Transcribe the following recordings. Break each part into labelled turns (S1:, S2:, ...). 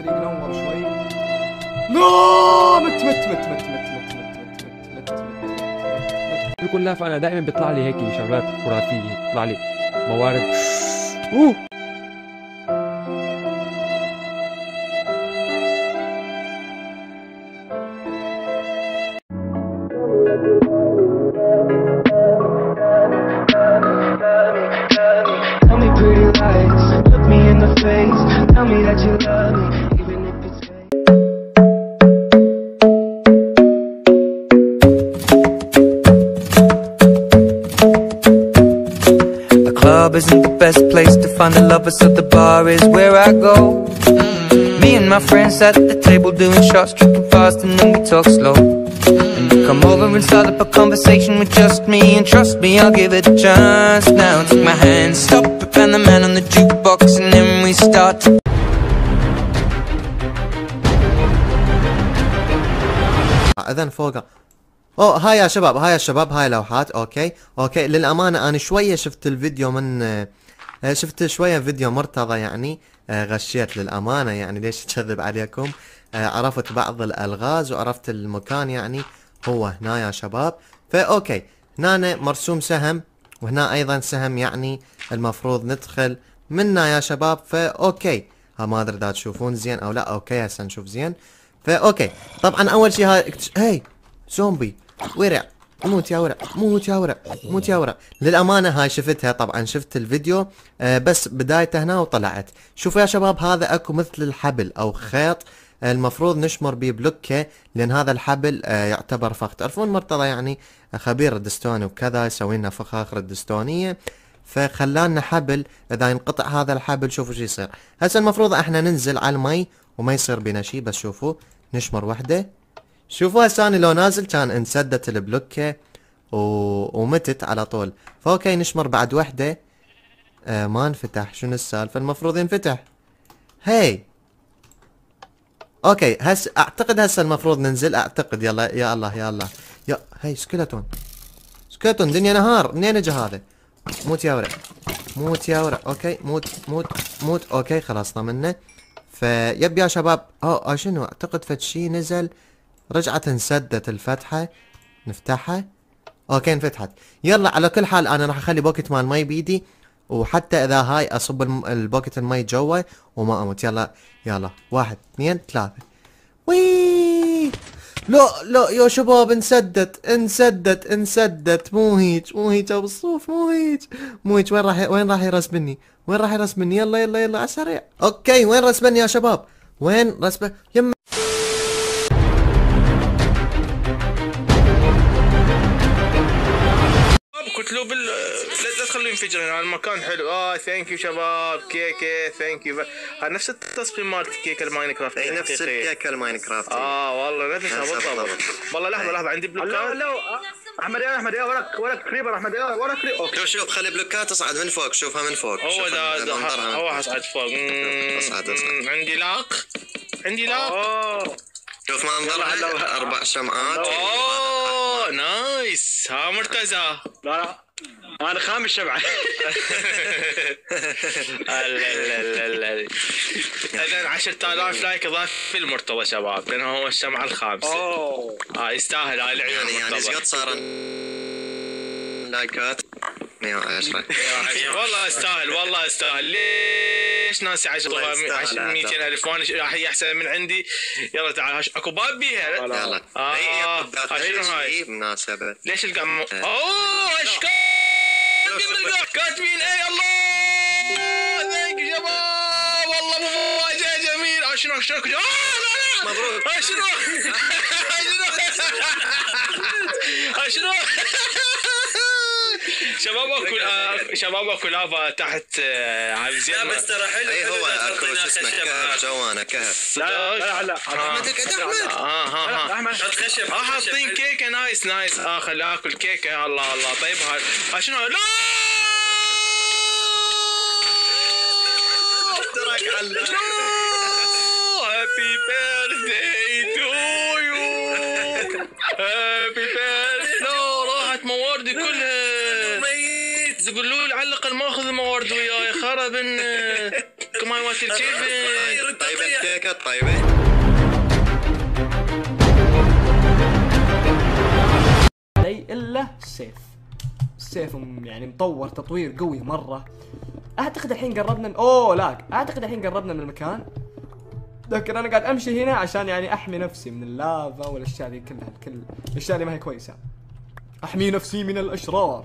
S1: الطريق نور شوي لا مت مت مت مت مت مت مت مت مت مت مت
S2: بكل لا فانا دائما بيطلع لي هيك شغلات خرافيه بيطلع لي موارد اوه.
S3: Tell me that you love me,
S4: find the lovers, so the bar is where I go. Me and my friends at the table doing shots, tripping fast, and then we talk slow. And you come over and start up a conversation with just me, and trust me, I'll give it a chance. Now take my hand, stop it, and the man on the jukebox, and then we start to
S5: اذن فوقه اوه هاي يا شباب هاي يا شباب هاي لوحات اوكي اوكي للامانه انا شويه شفت الفيديو من آه، شفت شوية فيديو مرتضى يعني آه، غشيت للأمانة يعني ليش اكذب عليكم؟ آه، عرفت بعض الألغاز وعرفت المكان يعني هو هنا يا شباب. ف okay هنا مرسوم سهم وهنا أيضا سهم يعني المفروض ندخل منا يا شباب. ف okay ها ما أدري إذا تشوفون زين أو لا. okay هسه نشوف زين. ف okay طبعا أول شيء هاي. هي زومبي ورع موت يا ورع موت يا ورع موت يا ورع للأمانة هاي شفتها طبعا شفت الفيديو آه بس بدايته هنا وطلعت. شوفوا يا شباب هذا أكو مثل الحبل أو خيط آه، المفروض نشمر بيه بلوكة لأن هذا الحبل آه يعتبر فخ تعرفون مرتضى يعني خبير ال redstone وكذا يسوي لنا فخاخ ردستونية. فخلانا حبل إذا ينقطع هذا الحبل شوفوا شو يصير. هسه المفروض إحنا ننزل على المي وما يصير بينا شيء بس شوفوا نشمر وحدة. شوفوا هسه أنا لو نازل كان انسدت البلوكة و... ومتت على طول. ف okay نشمر بعد وحدة. آه ما انفتح. شنو السالفة؟ المفروض ينفتح. هي okay هس أعتقد هسه المفروض ننزل. أعتقد. يلا يا الله يا الله. يا هي skeleton skeleton دنيا نهار. منين اجى هذا؟ موت يا ورع موت يا ورع okay موت موت موت. okay خلصنا منه طيب يا شباب. آه شنو؟ أعتقد فد شي نزل. رجعت انسدت الفتحة. نفتحها. okay انفتحت. يلا على كل حال أنا راح أخلي bucket مال مي بيدي وحتى إذا هاي أصب ال bucket المي جوا وما أموت. يلا يلا. واحد اثنين ثلاثة. وي لا لا يا شباب انسدت انسدت انسدت مو هيج مو هيج ابو الصوف مو هيج مو هيج وين راح وين راح يرسبني وين راح يرسبني يلا يلا يلا على السريع okay وين رسبني يا شباب وين رسبه يم
S6: كتلوا بال لا لا تخلوه ينفجر يعني المكان حلو. آه thank you شباب. كيكة thank you هذا نفس التصميم مالت كيكة الماينكرافت.
S5: اي نفس. الكيكة الماينكرافت.
S6: آه والله نفسها بالضبط. والله. لحظة لحظة عندي بلوكات.
S1: أحمد يا أحمد يا وراك وراك creeper أحمد يا وراك creeper okay.
S5: شوف شوف خلي بلوكات تصعد من فوق شوفها من فوق.
S6: هو ده ده هو. حصعد فوق.
S5: أصعد
S6: أصعد. عندي lag. عندي lag.
S1: أوه.
S5: شوف منظرها. أربع شمعات.
S6: أوه. nice. ها مرتضى
S1: لا لا. أنا خامس شمعة.
S6: لا لا لا لا اذا 10000 like اضافي في المرتضى شباب لأنه هو الشمعة الخامسة.
S1: أوه.
S6: آه يستاهل هاي العيون
S5: يعني يعني
S6: إيش.
S5: قد صار؟ لايكات. 110
S6: والله أستاهل والله أستاهل. ليش
S5: ناسي
S6: 10
S5: عشان
S6: 200 ألف؟ وأنا احسن من عندي. يلا تعال أكو باب بيها.
S5: يلا.
S6: شنو هاي
S5: مناسبه
S6: ليش
S5: القم
S6: أوه أشكال! كاتبين. إي الله! ثانك شباب والله مفاجاه جميله آه، شنو شنو آه، لا لا.
S5: مبروك.
S6: آه، شنو؟ شنو؟ شنو؟ شباب اكو آه، شباب اكو لافا تحت آه، عم زين
S7: ترى حلو
S5: أي هو اكو شو اسمه كهف جوانا كهف.
S1: لا لا لا
S5: أحمد اقعد احمد
S6: آه ها ها.
S1: أحمد.
S7: حط خشب
S6: آه حاطين كيكة nice nice. آه خل اكل كيكة. الله الله. طيب هاي آه، شنو؟ لا!
S5: تراك على
S6: happy birthday to you هابي بيرثداي لا راحت مواردي كلها. تقولوا لي علق الماخذ الموارد وياي خرب كمان وقت الكيف
S5: طيب الكيك
S4: لايكات طيبة
S1: علي إلا السيف السيف م- يعني مطور تطوير قوي مرة. أعتقد الحين قربنا من... أوه لا أعتقد الحين قربنا من المكان. لكن أنا قاعد أمشي هنا عشان يعني أحمي نفسي من اللافا والأشياء ذي كلها كل الأشياء اللي ما هي كويسة. أحمي نفسي من
S2: الأشرار.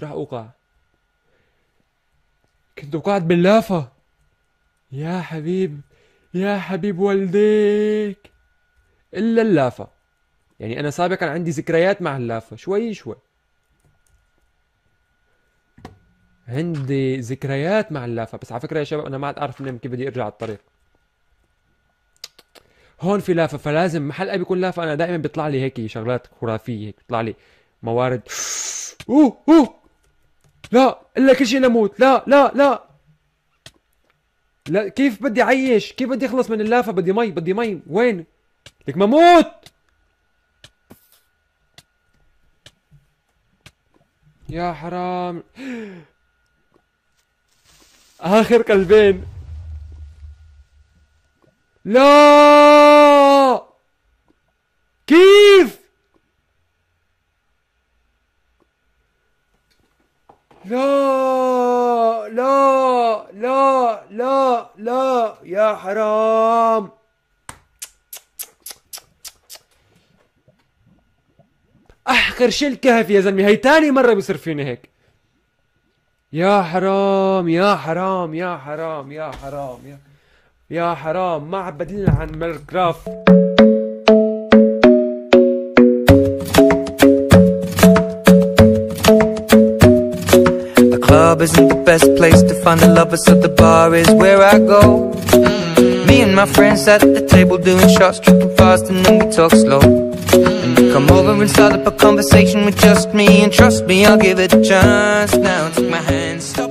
S2: راح اوقع كنت وقعت باللافة. يا حبيب يا حبيب والديك. إلا اللافة. يعني أنا سابقا عندي ذكريات مع اللافة. شوي شوي. عندي ذكريات مع اللافة. بس على فكرة يا شباب أنا ما عاد أعرف منين كيف بدي أرجع على الطريق. هون في لافة. فلازم محل أبي يكون لافة. أنا دائما بيطلع لي هيك شغلات خرافية. هيك بيطلع لي موارد. أوه أوه. لا إلا كل شيء نموت. لا لا لا. لا كيف بدي أعيش؟ كيف بدي أخلص من اللافة؟ بدي مي بدي مي. وين؟ لك ما موت يا حرام. آخر قلبين. لا كيف لا لا لا لا لا يا حرام. احقر شي الكهف يا زلمه هي تاني مرة بيصير فيني هيك. يا حرام يا حرام يا حرام يا حرام يا يا حرام. ما عبدلنا عن ماينكرافت
S4: The club isn't the best place to find the lovers, so the bar is where I go. And my friends at the table doing shots, tripping fast, and then we talk slow. And come over and start up a conversation with just me, and trust me, I'll give it a chance. Now take my hand, stop.